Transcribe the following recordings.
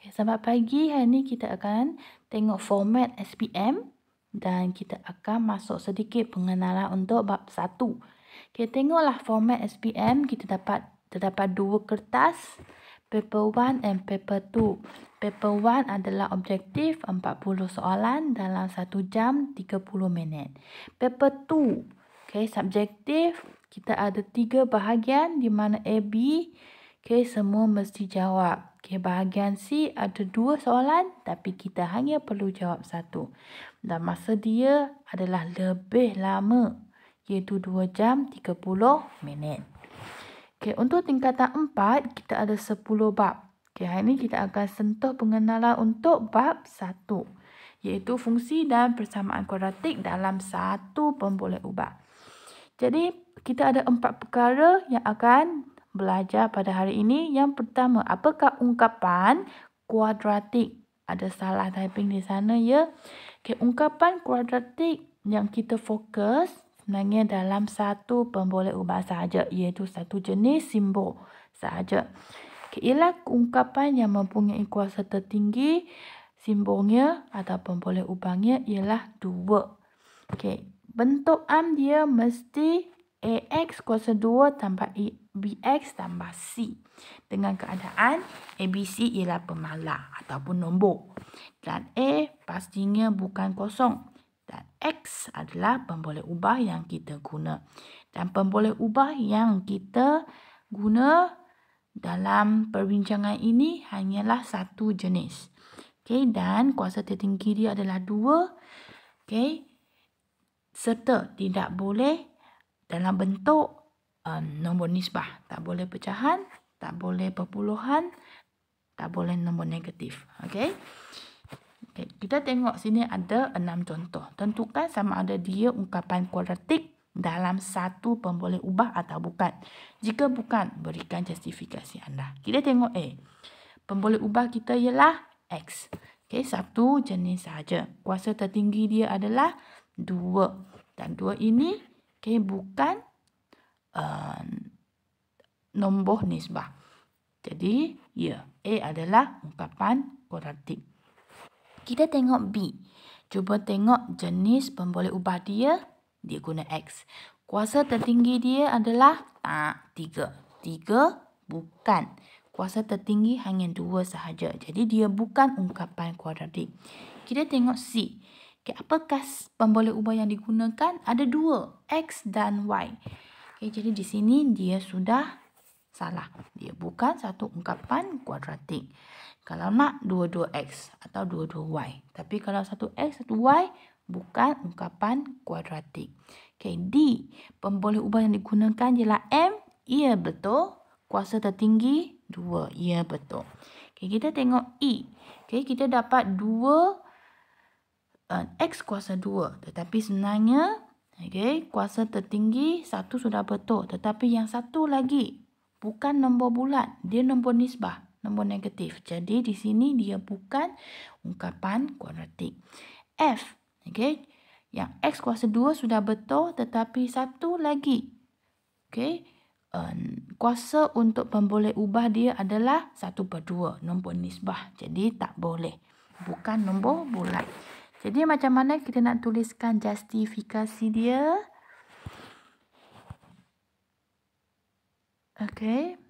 Okay, selamat pagi. Hari ini kita akan tengok format SPM dan kita akan masuk sedikit pengenalan untuk bab 1. Okay, tengoklah format SPM. Kita dapat terdapat dua kertas. Paper 1 and paper 2. Paper 1 adalah objektif 40 soalan dalam 1 jam 30 minit. Paper 2, okay, subjektif. Kita ada tiga bahagian di mana A, B, Okay, semua mesti jawab. Okay, bahagian C ada dua soalan tapi kita hanya perlu jawab satu. Dan masa dia adalah lebih lama iaitu 2 jam 30 minit. Okay, untuk tingkatan 4 kita ada 10 bab. Okay, hari ini kita akan sentuh pengenalan untuk bab 1 iaitu fungsi dan persamaan kuadratik dalam satu pemboleh ubah. Jadi, kita ada empat perkara yang akan belajar pada hari ini. Yang pertama, apakah ungkapan kuadratik? Ada salah typing di sana ya. Okay, ungkapan kuadratik yang kita fokus sebenarnya dalam satu pemboleh ubah sahaja iaitu satu jenis simbol sahaja. Okay, ialah ungkapan yang mempunyai kuasa tertinggi simbolnya atau pemboleh ubahnya ialah dua. Okay, bentuk am dia mesti AX kuasa 2 tambah BX tambah C. Dengan keadaan ABC ialah pemalar ataupun nombor. Dan A pastinya bukan kosong. Dan X adalah pemboleh ubah yang kita guna. Dan pemboleh ubah yang kita guna dalam perbincangan ini hanyalah satu jenis. Okay, dan kuasa tertinggi dia adalah dua. Okay, serta tidak boleh dalam bentuk um, nombor nisbah. Tak boleh pecahan, tak boleh perpuluhan, tak boleh nombor negatif. Okey. Okay. Kita tengok sini ada enam contoh. Tentukan sama ada dia ungkapan kuadratik dalam satu pemboleh ubah atau bukan. Jika bukan, berikan justifikasi anda. Kita tengok A. Pemboleh ubah kita ialah X. Okay, satu jenis saja. Kuasa tertinggi dia adalah dua. Dan dua ini Okay, bukan uh, nombor nisbah. Jadi, ya, A adalah ungkapan kuadratik. Kita tengok B. Cuba tengok jenis pemboleh ubah dia. Dia guna X. Kuasa tertinggi dia adalah tak, tiga. Tiga bukan. Kuasa tertinggi hanya dua sahaja. Jadi, dia bukan ungkapan kuadratik. Kita tengok C. Okay, apakah pemboleh ubah yang digunakan? Ada dua, X dan Y. Okay, jadi di sini dia sudah salah. Dia bukan satu ungkapan kuadratik. Kalau nak dua-dua X atau dua-dua Y. Tapi kalau satu X, satu Y, bukan ungkapan kuadratik. Okay, D. Pemboleh ubah yang digunakan ialah M. Ia betul. Kuasa tertinggi, dua. Ia betul. Okay, kita tengok E. Okay, kita dapat dua uh, X kuasa 2. Tetapi sebenarnya okay, kuasa tertinggi satu sudah betul. Tetapi yang satu lagi bukan nombor bulat. Dia nombor nisbah. Nombor negatif. Jadi di sini dia bukan ungkapan kuadratik. F. Okay. Yang X kuasa 2 sudah betul. Tetapi satu lagi. Okay. Um, kuasa untuk pemboleh ubah dia adalah 1 per 2. Nombor nisbah. Jadi tak boleh. Bukan nombor bulat. Jadi macam mana kita nak tuliskan justifikasi dia? Okey.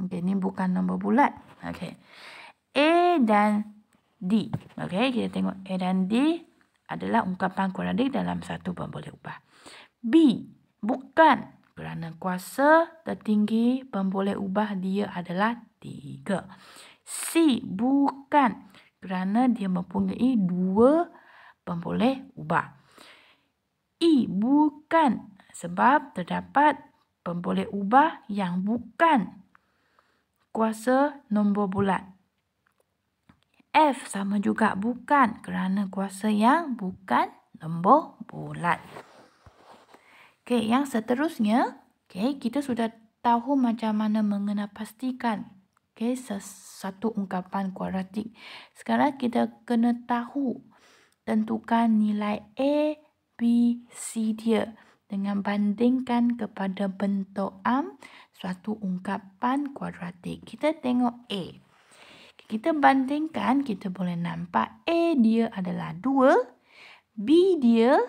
Okey, ini bukan nombor bulat. Okey. A dan D. Okey, kita tengok A dan D adalah ungkapan kuadratik dalam satu pemboleh ubah. B, bukan kerana kuasa tertinggi pemboleh ubah dia adalah 3. C, bukan kerana dia mempunyai dua pemboleh ubah. I bukan sebab terdapat pemboleh ubah yang bukan kuasa nombor bulat. F sama juga bukan kerana kuasa yang bukan nombor bulat. Okey, yang seterusnya, okey, kita sudah tahu macam mana mengenal pastikan Okay, satu ungkapan kuadratik. Sekarang kita kena tahu tentukan nilai A, B, C dia dengan bandingkan kepada bentuk am suatu ungkapan kuadratik. Kita tengok A. Kita bandingkan, kita boleh nampak A dia adalah 2, B dia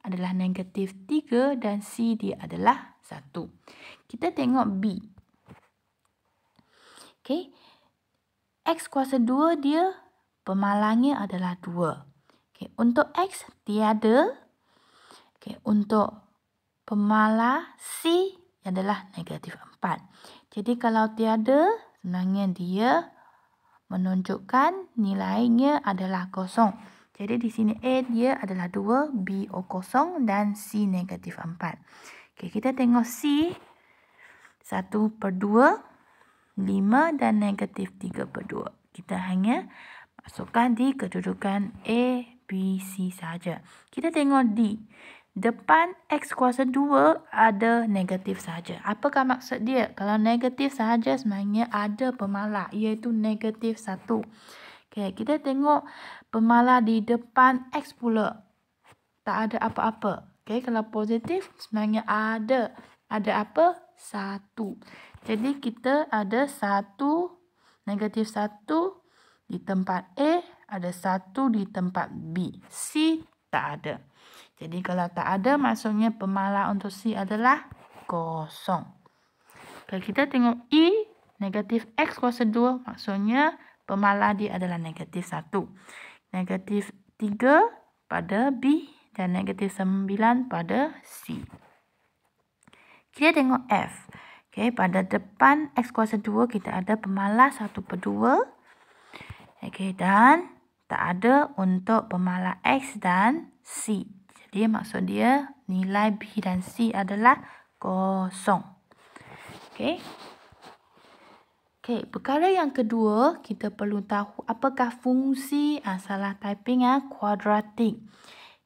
adalah negatif 3 dan C dia adalah 1. Kita tengok B. Okay. X kuasa 2 dia pemalangnya adalah 2. Okay. Untuk X tiada. Okay. Untuk pemalang C adalah negatif 4. Jadi kalau tiada, sebenarnya dia menunjukkan nilainya adalah kosong. Jadi di sini A dia adalah 2, B O kosong dan C negatif 4. Okay, kita tengok C 1 per 2, 5 dan negatif 3 per 2. Kita hanya masukkan di kedudukan A, B, C saja. Kita tengok D depan X kuasa 2 ada negatif saja. Apakah maksud dia? Kalau negatif saja sebenarnya ada pemalar iaitu negatif 1. Okay, kita tengok pemalar di depan X pula. Tak ada apa-apa. Okay, kalau positif sebenarnya ada. Ada apa? 1. Jadi kita ada 1 negatif 1 di tempat A. Ada 1 di tempat B. C tak ada. Jadi kalau tak ada, maksudnya pemalar untuk C adalah kosong. Kalau kita tengok E, negatif X kuasa 2, maksudnya pemalar dia adalah negatif 1. Negatif 3 pada B dan negatif 9 pada C. Kita tengok F. Okay, pada depan X kuasa 2, kita ada pemalar 1 per 2. Okay, dan tak ada untuk pemalar X dan C. Jadi maksud dia nilai B dan C adalah kosong. Okey. Okey, perkara yang kedua kita perlu tahu apakah fungsi ah, salah typing ah kuadratik.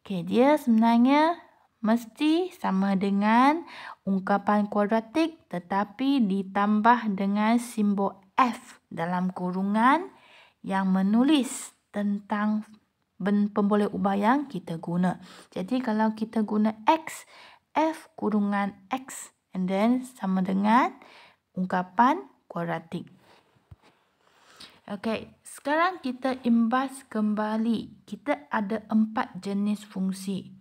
Okey, dia sebenarnya mesti sama dengan ungkapan kuadratik tetapi ditambah dengan simbol F dalam kurungan yang menulis tentang pemboleh ubah yang kita guna. Jadi kalau kita guna X, F kurungan X and then sama dengan ungkapan kuadratik. Okey, sekarang kita imbas kembali. Kita ada empat jenis fungsi.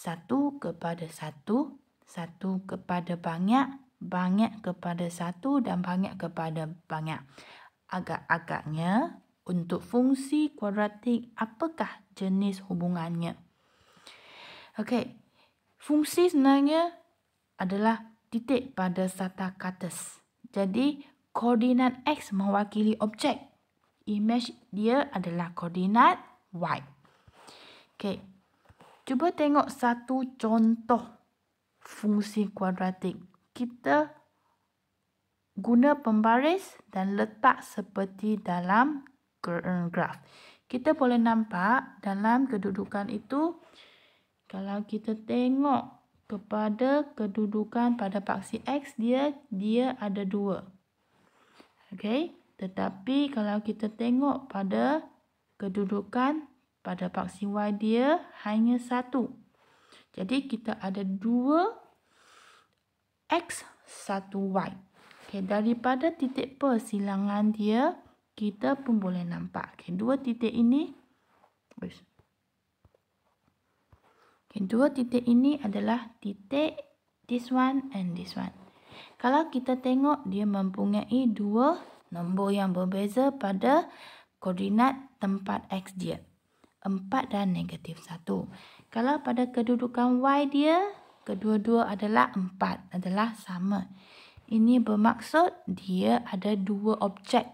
Satu kepada satu, satu kepada banyak, banyak kepada satu dan banyak kepada banyak. Agak-agaknya untuk fungsi kuadratik, apakah jenis hubungannya? Okey, fungsi sebenarnya adalah titik pada sata kates. Jadi, koordinat X mewakili objek. Image dia adalah koordinat Y. Okey, cuba tengok satu contoh fungsi kuadratik. Kita guna pembaris dan letak seperti dalam Eh, graf. Kita boleh nampak dalam kedudukan itu kalau kita tengok kepada kedudukan pada paksi X dia dia ada dua. Okey, tetapi kalau kita tengok pada kedudukan pada paksi Y dia hanya satu. Jadi kita ada dua X, satu Y. Okey, daripada titik persilangan dia, kita pun boleh nampak. Okay, dua titik ini. Okay, dua titik ini adalah titik this one and this one. Kalau kita tengok dia mempunyai dua nombor yang berbeza pada koordinat tempat X dia. Empat dan negatif satu. Kalau pada kedudukan Y dia, kedua-dua adalah empat, adalah sama. Ini bermaksud dia ada dua objek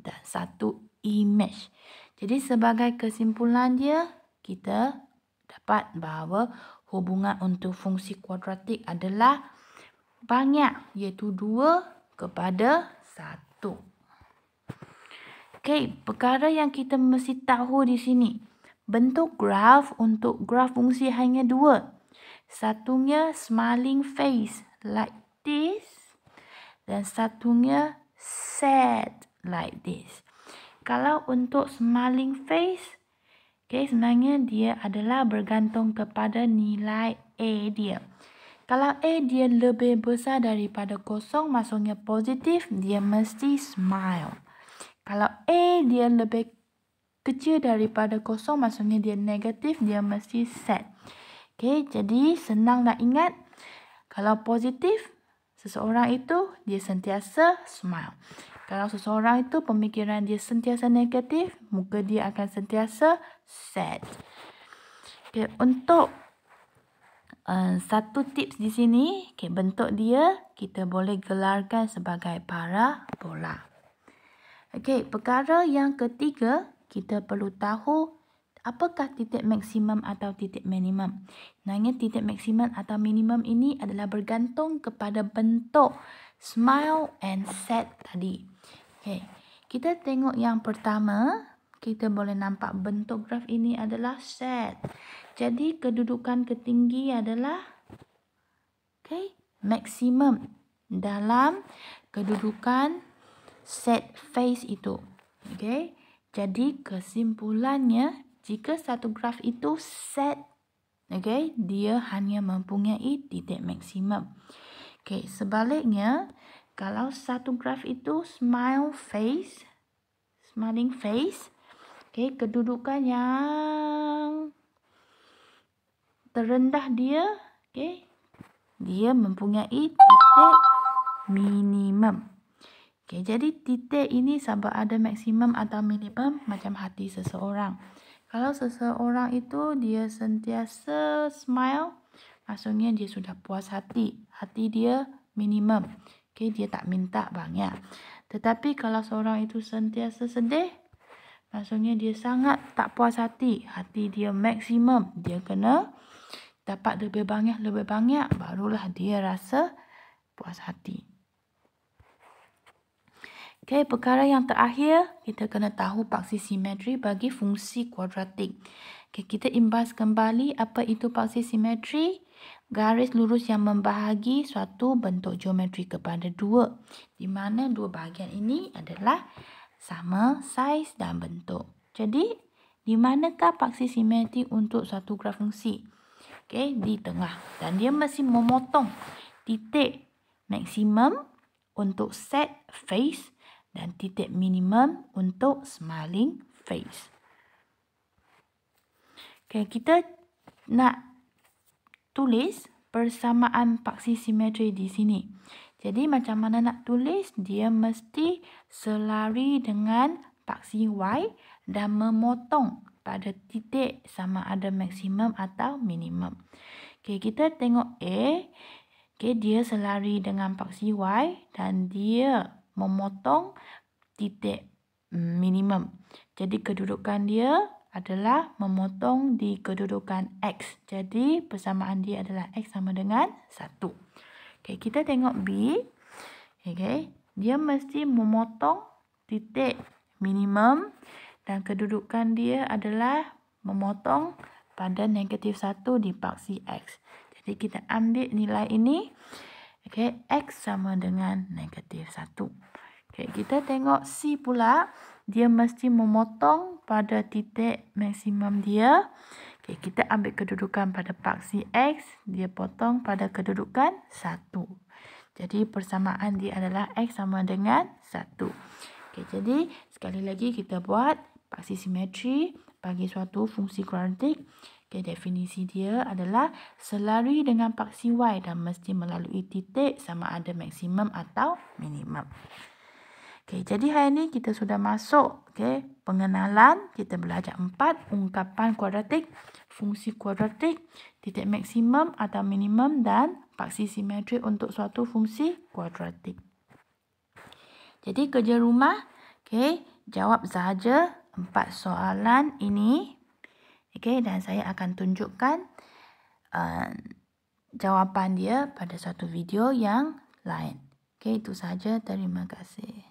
dan satu image. Jadi sebagai kesimpulan dia, kita dapat bahawa hubungan untuk fungsi kuadratik adalah banyak iaitu dua kepada satu. Okey, perkara yang kita mesti tahu di sini. Bentuk graf untuk graf fungsi hanya dua. Satunya smiling face like this. Dan satunya sad like this. Kalau untuk smiling face, okay, sebenarnya dia adalah bergantung kepada nilai A dia. Kalau A dia lebih besar daripada kosong, maksudnya positif, dia mesti smile. Kalau A dia lebih kecil daripada kosong, maksudnya dia negatif, dia mesti set. Okay, jadi senang nak ingat. Kalau positif, seseorang itu dia sentiasa smile. Kalau seseorang itu pemikiran dia sentiasa negatif, muka dia akan sentiasa sad. Okay, untuk uh, satu tips di sini, okay, bentuk dia kita boleh gelarkan sebagai parabola. Okey, perkara yang ketiga, kita perlu tahu apakah titik maksimum atau titik minimum. Nanya titik maksimum atau minimum ini adalah bergantung kepada bentuk smile and sad tadi. Okey, kita tengok yang pertama, kita boleh nampak bentuk graf ini adalah sad. Jadi kedudukan ketinggi adalah okey, maksimum dalam kedudukan set face itu. Okay. Jadi kesimpulannya jika satu graf itu set okay, dia hanya mempunyai titik maksimum. Okay, sebaliknya kalau satu graf itu smile face smiling face okay, kedudukan yang terendah dia okay, dia mempunyai titik minimum. Okay, jadi titik ini sama ada maksimum atau minimum macam hati seseorang. Kalau seseorang itu dia sentiasa smile, maksudnya dia sudah puas hati. Hati dia minimum. Okay, dia tak minta banyak. Tetapi kalau seorang itu sentiasa sedih, maksudnya dia sangat tak puas hati. Hati dia maksimum. Dia kena dapat lebih banyak, lebih banyak. Barulah dia rasa puas hati. Okay, perkara yang terakhir, kita kena tahu paksi simetri bagi fungsi kuadratik. Okay, kita imbas kembali apa itu paksi simetri. Garis lurus yang membahagi suatu bentuk geometri kepada dua. Di mana dua bahagian ini adalah sama saiz dan bentuk. Jadi, di manakah paksi simetri untuk satu graf fungsi? Okay, di tengah. Dan dia mesti memotong titik maksimum untuk set face dan titik minimum untuk smiling face. Okay, kita nak tulis persamaan paksi simetri di sini. Jadi macam mana nak tulis? Dia mesti selari dengan paksi Y dan memotong pada titik sama ada maksimum atau minimum. Okay, kita tengok A. Okay, dia selari dengan paksi Y dan dia memotong titik minimum. Jadi kedudukan dia adalah memotong di kedudukan X. Jadi persamaan dia adalah X sama dengan 1. Okay, kita tengok B. Okay, dia mesti memotong titik minimum dan kedudukan dia adalah memotong pada negatif 1 di paksi X. Jadi kita ambil nilai ini. Okay, X sama dengan negatif 1. Okay, kita tengok C pula. Dia mesti memotong pada titik maksimum dia. Okay, kita ambil kedudukan pada paksi X. Dia potong pada kedudukan 1. Jadi persamaan dia adalah X sama dengan 1. Okay, jadi sekali lagi kita buat paksi simetri bagi suatu fungsi kuadratik. Okay, definisi dia adalah selari dengan paksi Y dan mesti melalui titik sama ada maksimum atau minimum. Okay, jadi hari ini kita sudah masuk okay, pengenalan. Kita belajar empat ungkapan kuadratik, fungsi kuadratik, titik maksimum atau minimum dan paksi simetri untuk suatu fungsi kuadratik. Jadi kerja rumah, okay, jawab sahaja empat soalan ini Okay, dan saya akan tunjukkan uh, jawapan dia pada satu video yang lain. Okay, itu saja. Terima kasih.